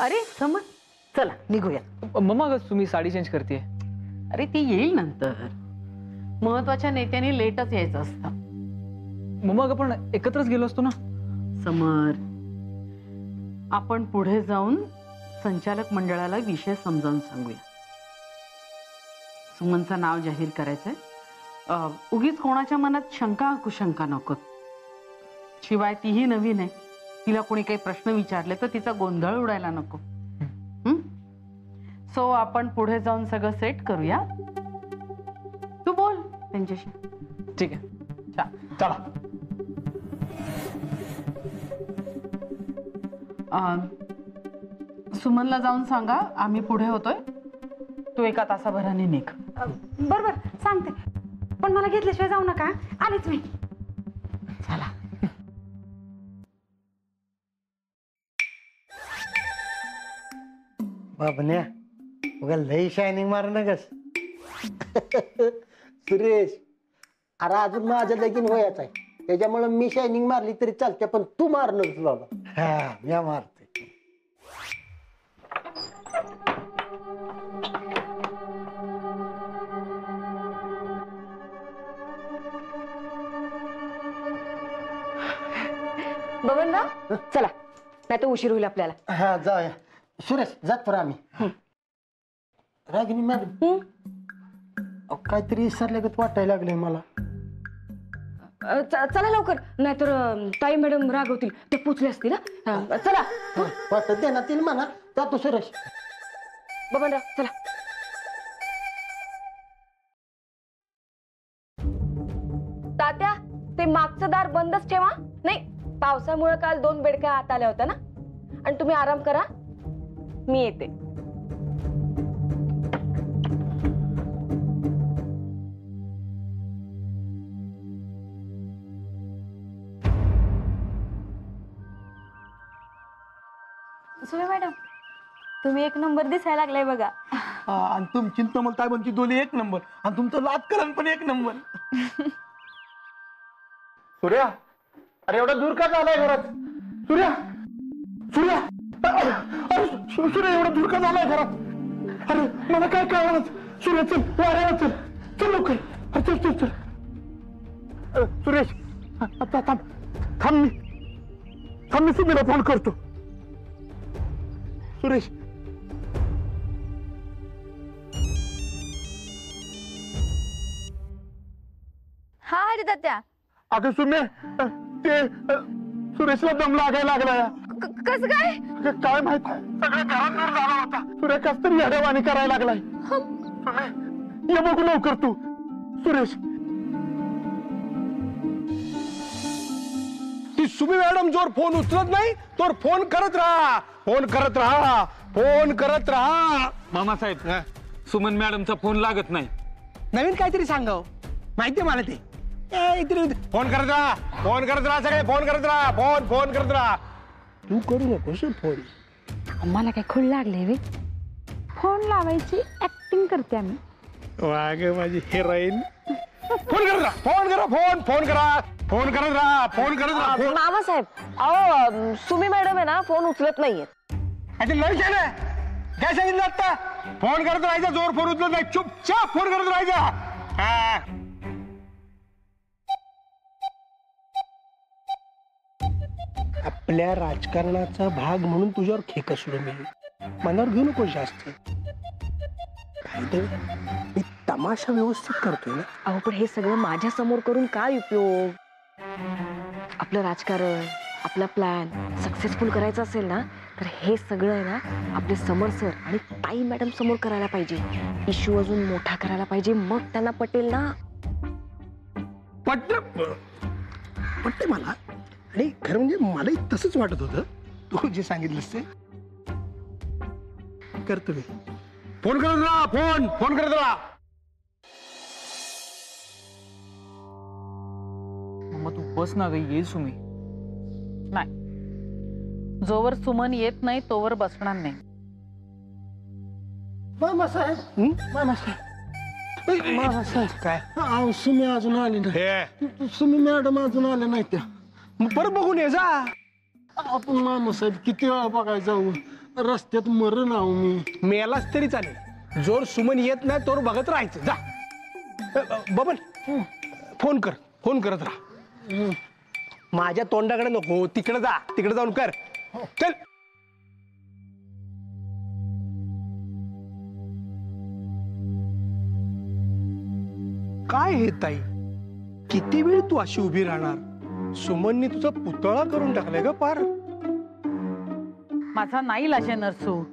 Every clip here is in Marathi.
अरे समज. चला निघूया. मम्मा ग तुम्ही साडी चेंज करते अरे ती येईल नंतर. महत्त्वाच्या नेत्याने लेटच यायचं असतं. मम्मा अगं पण एकत्रच गेलो असतो ना. समर आपण पुढे जाऊन संचालक मंडळाला विषय समजावून सांगूया. सुमनचं नाव जाहीर करायचंय. अं, उगीच कोणाच्या मनात शंका कुशंका नको. शिवाय तीही नवीन आहे. तिला कोणी काही प्रश्न विचारले तर तिचा गोंधळ उडायला नको. सो आपण पुढे जाऊन सगळं सेट करूया. तू बोल त्यांच्याशी. ठीक आहे. चला अं, सुमनला जाऊन सांगा आम्ही पुढे होतोय. तू एका तासाभराने निघ. बर बर सांगते. पण मला घेतल्याशिवाय जाऊ नका आलेच मी. बाबन्या उगा लई शायनिंग मार नगस सुरेश अरे अजून माझं लगीन वयाच आहे. त्याच्यामुळे मी शायनिंग मारली तरी चालते पण तू मारणार बाबा. हा मी मारते. बबनराव चला. नाही तर उशीर होईल आपल्याला. हा जाऊया. सुरेश जात पर आम्ही. रागिनी मॅडम अहो, काहीतरी विसरल्यागत वाटायला लागलंय मला. अ, च- चला लवकर. नाहीतर अ, ताई मॅडम रागवतील. ते पोचले असतील हा, चला. हा, वाटत देण्यात येईल म्हणा. जातो सुरेश. बबनराव चला. तात्या ते मागचं दार बंदच ठेवा. नाही पावसामुळे काल दोन बेडक्या आत आल्या होत्या ना? आणि तुम्ही आराम करा. मी येते. सुरे मॅडम तुम्ही एक नंबर दिसायला लागलाय बघा. हा, आणि तुमची न तमल काय म्हणते दोन्ही एक नंबर. आणि तुमचं लातकरण पण एक नंबर. सूर्या अरे एवढा दूर का झालाय घरात? सूर्या सूर्या सूर्या एवढा दूर का झालाय घरात. अरे मला काय कळणार? सूर्या चल वाऱ्याला चल. चल लवकर. अरे, चल चल चल. अरे, सुरेश आता थांब. थांब मी. थांब मी सुमीला फोन करतो. सुरेश. हा अरे तात्या अगं सुमे ते सुरेशला दम लागायला लागलाय. क- कसं काय? अगं, काय माहीत सगळं घरात दूर झाला होता. सुरेश कस तरी येड्यावाणी करायला लागलाय. ये बघू लवकर तू. सुरेश. ती सुमी मॅडम जोर फोन उचलत नाही तोर फोन करत राहा. फोन करत राहा. फोन करत राहा. मामासाहेब सुमन मॅडमचा फोन लागत नाही. नवीन काहीतरी सांगाव. माहितीये मला ते. ए, इकडे. फोन करत राहा. फोन करत राहा सगळे फोन करत राहा. फोन फोन करत राहा. तू करू हं फ़ोन मला काय खुळ लागले वे। फ़ोन लावायची ऍक्टिंग करते आम्ही वाग माझी हिरोईन फ़ोन करत राहा फ़ोन करा फ़ोन फ़ोन करा फ़ोन करत राहा फ़ोन करत राहा मामासाहेब अहो सुमी मॅडम आहे ना फ़ोन उचलत नाहीयेत आता लय झालं काय सांगितलं आता फ़ोन करत राहायचा ज़ोर फ़ोन उचलत नाही. चुपचाप फ़ोन करत राहायचा. आपल्या राजकारणाचा भाग म्हणून तुझ्यावर खेक असलो मी. मनावर घेऊ नको जास्त. मी तमाशा व्यवस्थित करतोय ना. अहो पण हे सगळं माझ्यासमोर करून काय उपयोग? आपलं राजकारण आपला प्लॅन सक्सेसफुल करायचं असेल ना तर हे सगळं आहे ना आपले समर सर आणि ताई मॅडम समोर करायला पाहिजे. इश्यू अजून मोठा करायला पाहिजे. मग त्यांना पटेल ना. पटत पटते मला. आणि खरं म्हणजे मलाही तसंच वाटत होतं. तू जे सांगितलंस ते. करतो मी फोन करत राहा फोन फोन करत राहा मम्मा तू बस ना ग ये सुमी. नाही. जोवर सुमन येत नाही तोवर बसणार नाही. मामासाहेब मामासाहेब मामासाहेब काय? अहो सुमी अजून आली नाही. हे. सुमी मॅडम अजून आल्या नाही त्या. मग परत बघून ये जा. आपण मामासाहेब किती वेळा बघायला जाऊ? रस्त्यात मरण आहो मी. मेलाच तरी चालेल. जोर सुमन येत नाही तोर बघत राहायचं. जा. अ, अ, बबन फोन कर. फोन करत राहा. माझ्या तोंडाकडे नको तिकडे जा. तिकडे जाऊन कर. चल. काय हे ताई? किती वेळ तू अशी उभी राहणार? सुमननी तुझा पुतळा करून टाकलाय का पार. माझा नाही लाजे नरसू.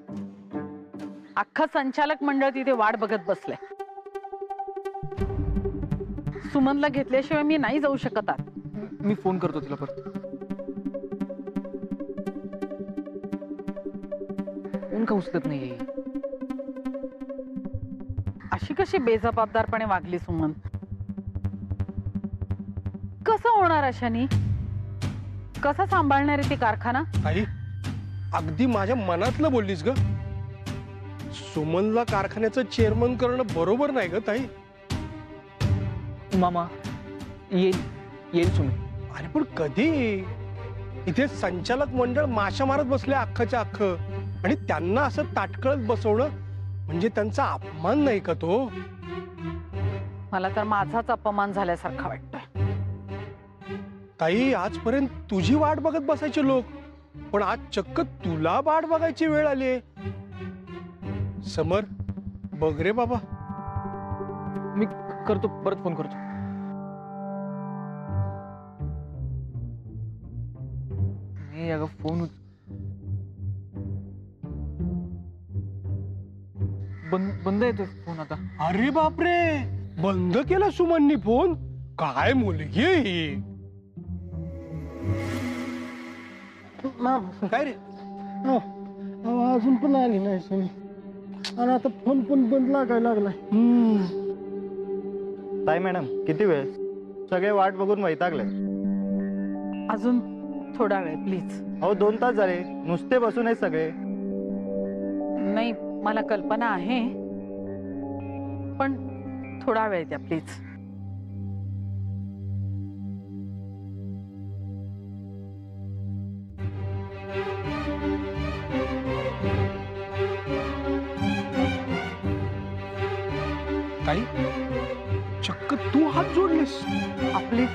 अख्खं संचालक मंडळ तिथे वाट बघत बसले. सुमनला घेतल्याशिवाय मी नाही जाऊ शकत आत. मी फोन करतो तिला परत. फोन का उचलत नाहीये? अशी कशी बेजबाबदारपणे वागली सुमन? होणार अशानी? कसा सांभाळणार आहे ती कारखाना? आई अगदी माझ्या मनातलं बोललीस ग. सुमनला कारखान्याचं चेअरमन करणं बरोबर नाही ग ताई. मामा येईल येईल सुमी अरे पण कधी? इथे संचालक मंडळ माशा मारत बसले अख्खाच्या अख्ख. आणि त्यांना असं ताटकळत बसवणं म्हणजे त्यांचा अपमान नाही का तो? मला तर माझाच अपमान झाल्यासारखा वाटतोय. ताई आजपर्यंत तुझी वाट बघत बसायचे लोक पण आज चक्क तुला वाट बघायची वेळ आली समर बघ रे बाबा. मी करतो परत फोन करतो. नाही अगं फोन उच- बंद बंद येतोय फोन आता. अरे बापरे! बंद केला सुमननी फोन? काय मुलगी आहे ही? मामा. काय रे? अहो, अहो, अजून पण आली नाही सुन. आणि आता फोन पण बंद लागायला लागलाय. ताई मॅडम किती वेळ? सगळे वाट बघून वैतागले. अजून थोडा वेळ प्लीज. अहो दोन तास झाले. नुसते बसून आहेत सगळे. नाही मला कल्पना आहे. पण थोडा वेळ द्या प्लीज.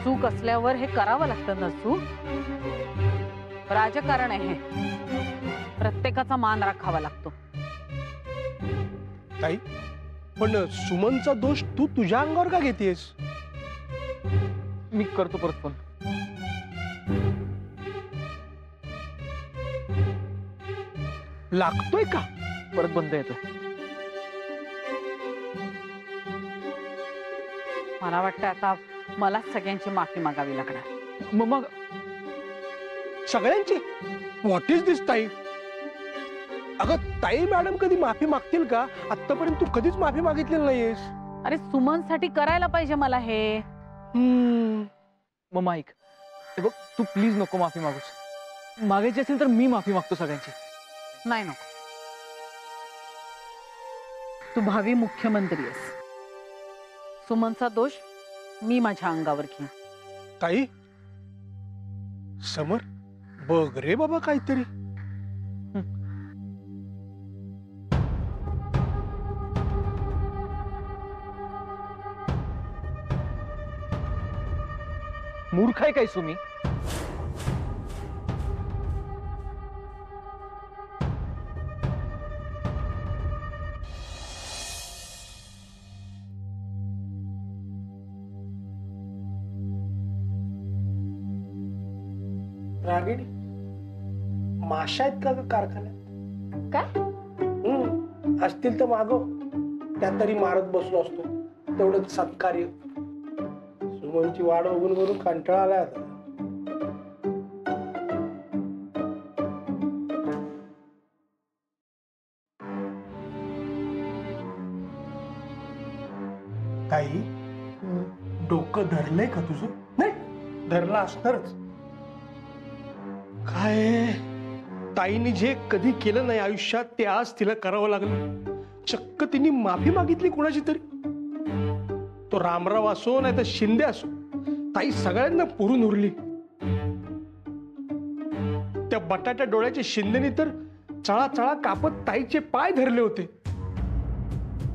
चूक असल्यावर हे करावं लागतं नसू राजकारण आहे हे. प्रत्येकाचा मान राखावा लागतो. ताई पण सुमनचा दोष तू तुझ्या अंगावर का घेतेस? मी करतो परत फोन. लागतोय का? परत बंद येतोय. मला वाटतं आता मलाच सगळ्यांची माफी मागावी लागणार. मग मग सगळ्यांची? व्हॉट इज दिस ताई? अगं ताई मॅडम कधी माफी मागतील का? आतापर्यंत तू कधीच माफी मागितलेली नाहीयेस. अरे सुमनसाठी करायला पाहिजे मला हे. हम्म. मग हे बघ तू प्लीज नको माफी मागूस. मागायची असेल तर मी माफी मागतो सगळ्यांची. नाही नको. तू भावी मुख्यमंत्री आहेस. सुमनचा दोष मी माझ्या अंगावर घेईन. ताई समर बघ रे बाबा काहीतरी. मूर्ख आहे काय सुमी? आहेत का ग कारखान्यात काय? हम्म, असतील तर मागव. त्या तरी मारत बसलो असतो. तेवढंच सत्कार्य. सुमनची वाढ बघून बघून कंटाळा आलाय आता. ताई डोकं धरलंय का तुझं? नाही धरलं असणारच. काय? ताईने जे कधी केलं नाही आयुष्यात ते आज तिला करावं लागलं. चक्क तिने माफी मागितली कुणाची तरी. तो रामराव असो नाही तर शिंदे असो ताई सगळ्यांना पुरून उरली. त्या बटाट्या डोळ्याच्या शिंदेने तर चळा चळा कापत ताईचे पाय धरले होते.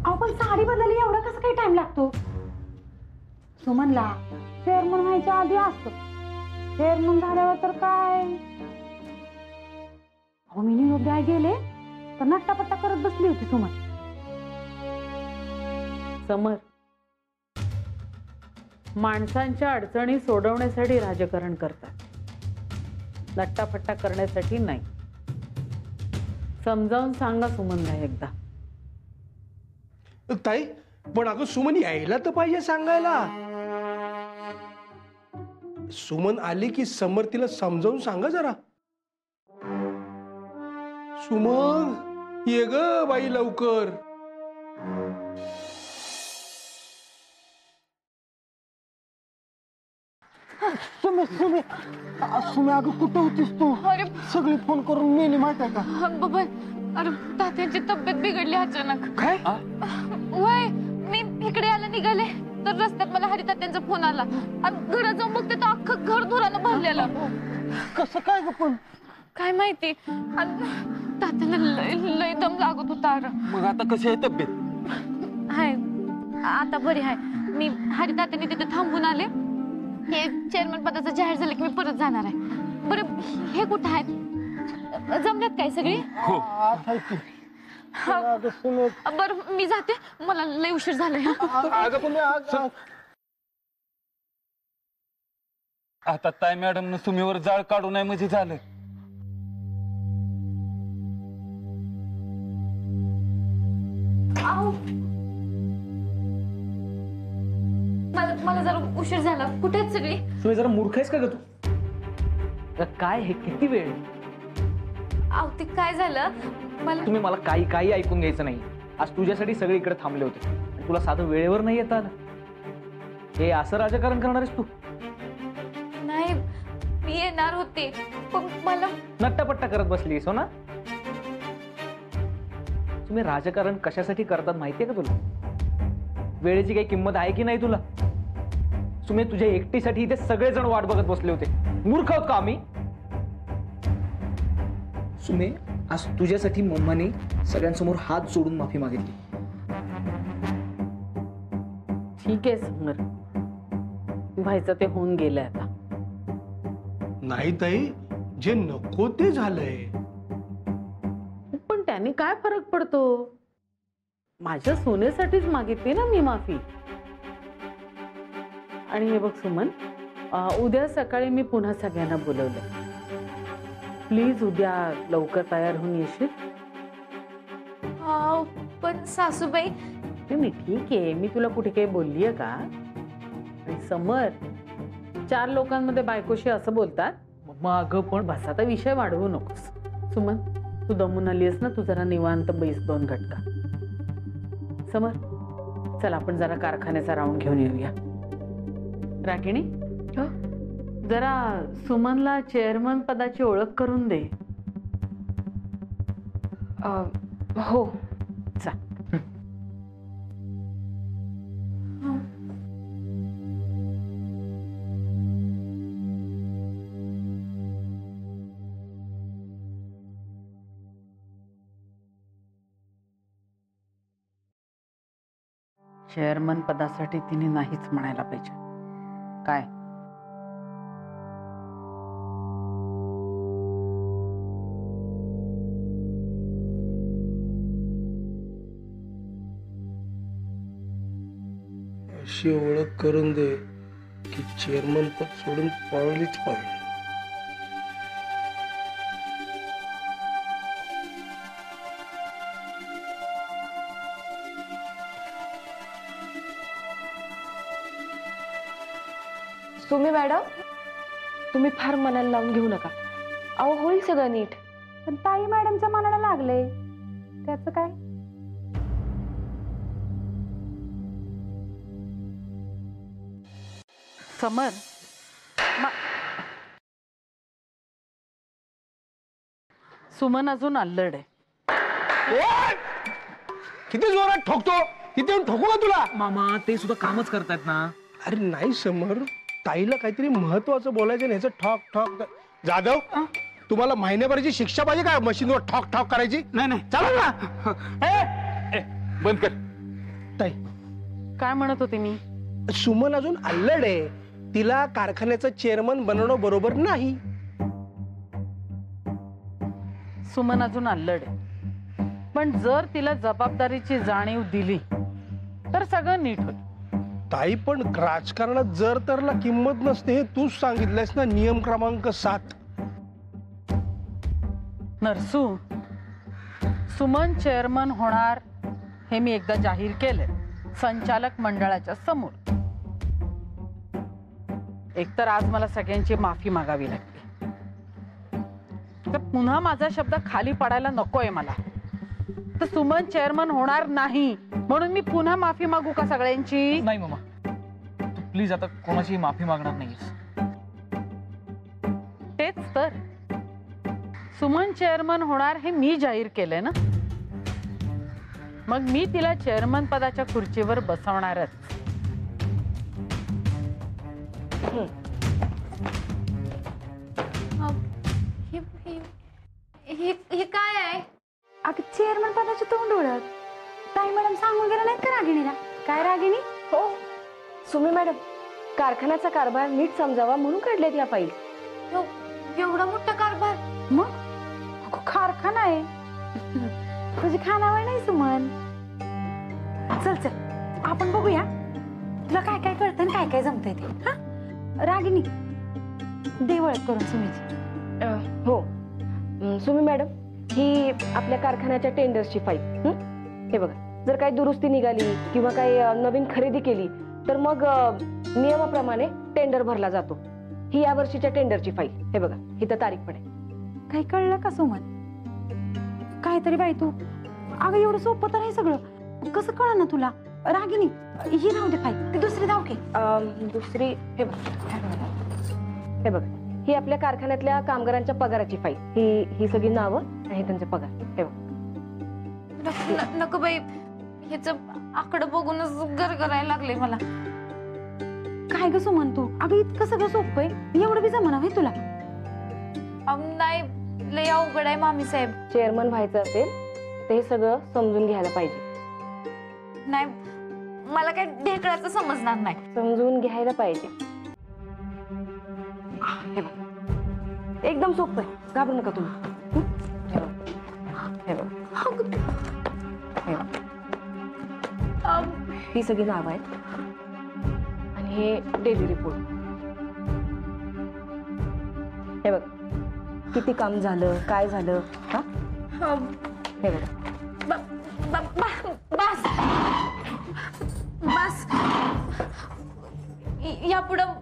अहो पण साडी बदलली एवढा कसं काही टाइम लागतो? सुमनला चेअरमन व्हायच्या आधी असतो. चेअरमन झाल्यावर तर काय? अहो मी निरोप द्याय गेले तर नट्टापट्टा करत बसली होती सुमन. समर माणसांच्या अडचणी सोडवण्यासाठी राजकारण करतात. नट्टापट्टा करण्यासाठी नाही. समजावून सांगा सुमनला एकदा. ताई पण अगं सुमन यायला तर पाहिजे सांगायला. सुमन आली की समर तिला समजावून सांगा जरा. सुमन ये ग बाई लवकर. सुमे सुमे. आ, सुमे अगं कुठं होतीस तू? अरे सगळी फोन करून मेली माहीत आहे का? बाबा अरे तात्यांची तब्येत बिघडली अचानक. काय? वय मी इकडे यायला निघाले तर रस्त्यात मला हरी तात्यांचा फोन आला. आणि घरात जाऊन बघते तर अख्खं घर धुरानं भरलेलं. कसं काय ग पण काय माहिती? तात्याला लय लय दम लागत होता अरे. मग आता कशी आहे तब्येत? हाय. आता बरी हाय. मी हरी तात्यांनी तिथे थांबून आले. हे चेअरमन पदाचं जाहीर झालं की मी परत जाणार आहे. बरं हे कुठं आहेत? जमल्यात काय सगळी? हो. आहे बरं मी जाते. मला लय उशीर झालाय. आता ताई मॅडमनं सुमीवर जाळ काढू नये म्हणजे झालं. मला मला जरा उशीर झाला. कुठे आहेत सगळी? तुम्ही जरा मूर्ख आहेस का ग तू? काय हे किती वेळ? आव ते काय झालं? मला तुम्ही मला काही काही ऐकून घ्यायचं नाही. आज तुझ्यासाठी सगळे इकडे थांबले होते. आणि तुला साधं वेळेवर नाही येत आलं. हे असं राजकारण करणार आहेस तू? नाही मी येणार होते. पण मला नट्टापट्टा करत बसलीस हो ना? तुम्ही राजकारण कशासाठी करतात माहितीये का तुला? वेळेची काही किंमत आहे की नाही तुला? तुम्ही तुझ्या एकटीसाठी इथे सगळेजण वाट बघत बसले होते. मूर्ख आहोत का आम्ही? सुमे आज तुझ्यासाठी मम्माने सगळ्यांसमोर हात जोडून माफी मागितली. ठीक आहे समर व्हायचं ते होऊन गेलंय आता. नाही ताई जे नको ते झालंय. त्याने काय फरक पडतो? माझ्या सोन्यासाठीच मागितली ना मी माफी. आणि हे बघ सुमन उद्या सकाळी मी पुन्हा सगळ्यांना बोलवलंय. प्लीज उद्या लवकर तयार होऊन येशील? पण सासूबाई. नाही ठीक आहे. मी तुला कुठे काही बोललीये का? आणि समर चार लोकांमध्ये बायकोशी असं बोलतात? मम्मा अगं पण आता विषय वाढवू नकोस. सुमन. तू दमून आलीस ना तू जरा निवांत बैस दोन घटका. समर. चल आपण जरा कारखान्याचा राऊंड घेऊन येऊया. रागिणी? जरा सुमनला चेअरमन पदाची ओळख करून दे. हो. चा. चेअरमन पदासाठी तिने नाहीच म्हणायला पाहिजे. काय? अशी ओळख करून दे की चेअरमन पद सोडून पळलीच पाहिजे. सुमी मॅडम? तुम्ही फार मनाला लावून घेऊ नका. अहो होईल सगळं नीट. पण ताई मॅडमच्या मनाला लागले. त्याचं काय? समर मा- सुमन अजून अल्लड आहे. किती जोरात ठोकतो? किती ठोकू का तुला? मामा ते सुद्धा कामच करतायत ना. अरे नाही समर. ताईला काहीतरी महत्वाचं बोलायचं नाही ह्याचं ठॉक ठॉक. जाधव तुम्हाला महिन्याभराची शिक्षा पाहिजे का मशीनवर ठॉक ठॉक करायची? नाही नाही. चला ना. ए, बंद कर. ताई. काय म्हणत होते मी? सुमन अजून अल्लड आहे. तिला कारखान्याचं चेअरमन बनवणं बरोबर नाही. सुमन अजून अल्लड आहे. पण जर तिला जबाबदारीची जाणीव दिली तर सगळं नीट होईल. ताई पण राजकारणात जर तरला किंमत नसते हे तूच सांगितलंयस ना नियम क्रमांक सात. नरसू सुमन चेअरमन होणार हे मी एकदा जाहीर केले संचालक मंडळाच्या समोर. एकतर आज मला सगळ्यांची माफी मागावी लागली तर पुन्हा माझा शब्द खाली पडायला नकोय मला. तर सुमन चेअरमन होणार नाही. म्हणून मी पुन्हा माफी मागू का सगळ्यांची? नाही मामा. तू प्लीज आता कोणाची माफी मागणार नाहीस. तेच तर. सुमन चेअरमन होणार हे मी जाहीर केलंय ना? मग मी तिला चेअरमन पदाच्या खुर्चीवर बसवणारच. काय रागिणी? हो. सुमी मॅडम कारखान्याचा कारभार नीट समजावा म्हणून काढलेत या फाईल एव- एवढा मोठा कारभार? मग? कारखाना आहे. तुझी खानावळ नाही सुमन. चल चल. आपण बघूया. तुला काय काय कळतं आणि काय काय जमतंय ते. हा? रागिणी. दे ओळख करून सुमीची. हो. सुमी मॅडम ही आपल्या कारखान्याच्या टेंडर्सची फाईल. हं? हे बघा. जर काही दुरुस्ती निघाली किंवा काही नवीन खरेदी केली तर मग नियमाप्रमाणे टेंडर भरला जातो. ही या वर्षीच्या टेंडरची फाईल हे बघा इथं तारीख पण आहे. काही कळलं का सुमन? काहीतरी बाई तू. अगं एवढं सोपं तर आहे सगळं. कसं कळलं ना तुला? रागिणी ही राहू दे फाईल ती दुसरी धाव की. अं, दुसरी हे बघा. हे बघा ही आपल्या कारखान्यातल्या कामगारांच्या पगाराची फाईल ही ही सगळी नावं आणि हे त्यांचे पगार. हे बघा. नको बाई. ह्याच आकडं बघूनच गरगरायला लागले मला. काय ग सुमन तू? अगं इतकं सगळं सोपं आहे. एवढं बी जमना होय तुला? नाही लय अवघड आहे मामी साहेब. चेअरमन व्हायचं असेल ते सगळं समजून घ्यायला पाहिजे. नाही मला काय ढेकळाचं समजणार नाही. समजून घ्यायला पाहिजे. हे बघ. एकदम सोपं आहे. घाबरू नका तुम्ही. हं? हे बघ. हे बघ. ही सगळी नावं आहेत. आणि हे डेली रिपोर्ट हे बघ किती काम झालं काय झालं हा? हे. बघ. बस. बस. यापुढं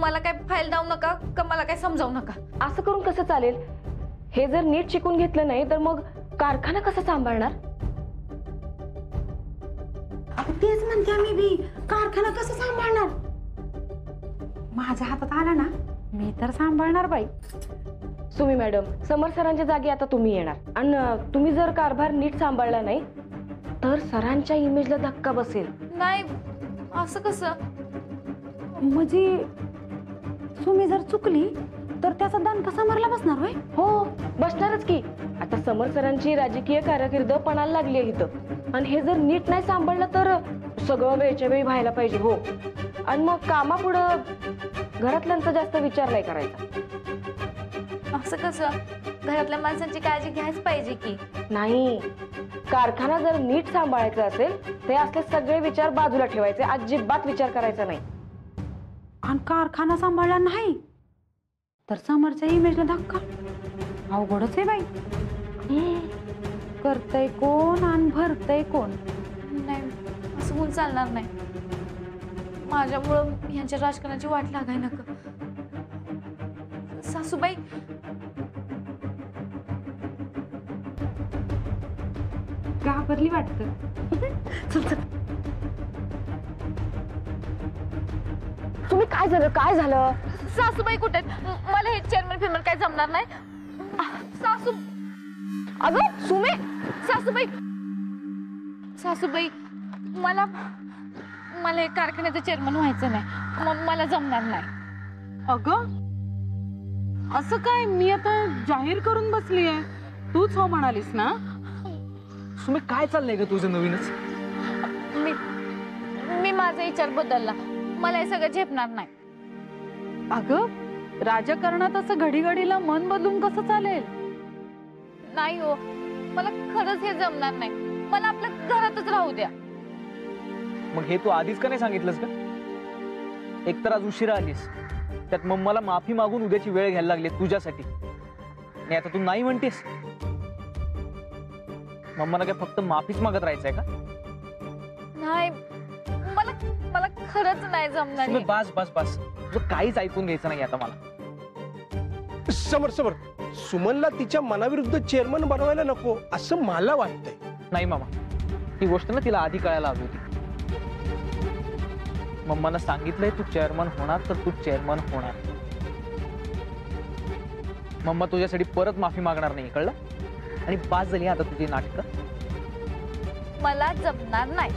मला काय फाईल दाऊ नका का मला काय समजावू नका? असं करून कसं चालेल? हे जर नीट शिकून घेतलं नाही तर मग कारखाना कसा सांभाळणार? तेच म्हणते मी बी. कारखाना कसं सांभाळणार? माझ्या हातात आला ना मी तर सांभाळणार बाई. सुमी मॅडम समर सरांच्या जागी आता तुम्ही येणार. आणि तुम्ही जर कारभार नीट सांभाळला नाही तर सरांच्या इमेजला धक्का बसेल. नाही असं कसं? म्हणजे सुमी जर चुकली तर त्याचा दणका समरला बसणार होय? हो बसणारच की. आता समर सरांची राजकीय कारकीर्द पणाला लागली आहे इथं. आणि हे जर नीट नाही सांभाळलं तर सगळं वेळच्या वेळी व्हायला पाहिजे हो. आणि मग कामापुढं घरातल्यांचा जास्त विचार नाही करायचा. असं कसं? घरातल्या माणसांची काळजी घ्यायच पाहिजे की? नाही. कारखाना जर नीट सांभाळायचा असेल ते असले सगळे विचार बाजूला ठेवायचे अजिबात विचार करायचा नाही. आणि कारखाना सांभाळला नाही तर समरच्या इमेजला धक्का. अवघडच आहे बाई. करतय कोण आणि भरतय कोण? नाही असं होऊन चालणार नाही. माझ्यामुळं ह्यांच्या राजकारणाची वाट लागाय नका. सासूबाई घाबरली वाटतं. तुम्ही काय झालं? काय झालं? सासूबाई कुठे मला हे चेअरमन फिरमन काय जमणार नाही? सासू अगं सुमे सासूबाई. सासूबाई मला मला हे कारखान्याचं चेअरमन व्हायचं नाही. म- मला जमणार नाही. अगं असं काय? मी आता जाहीर करून बसली आहे तूच हो म्हणालीस ना? सुमे काय चाललंय ग तुझं नवीनच? मी मी माझा विचार बदलला. मला हे सगळं झेपणार नाही. अगं राजकारणात असं घडी घडीला मन बदलून कसं चालेल? नाही हो. मला खरंच हे जमणार नाही. मला आपल्या घरातच राहू द्या. मग हे तू आधीच का नाही सांगितलंस का एकतर आज उशिरा आलीस. त्यात मग मला माफी मागून उद्याची वेळ घ्यायला लागली तुझ्यासाठी. आणि आता तू नाही म्हणतेस? मम्माला काय फक्त माफीच मागत राहायचंय का? नाही. मला मला खरंच नाही जमणार. बास बास बास. तुझं काहीच ऐकून घ्यायचं नाही आता मला. समर समर. सुमनला तिच्या मनाविरुद्ध चेअरमन बनवायला नको असं मला वाटतंय. नाही मामा. ती गोष्ट ना तिला आधी कळायला हवी होती. मम्मानं सांगितलंय तू चेअरमन होणार तर तू चेअरमन होणार. मम्मा तुझ्यासाठी परत माफी मागणार नाही कळलं? आणि पाच झाली आता तुझी नाटकं. मला जमणार नाही.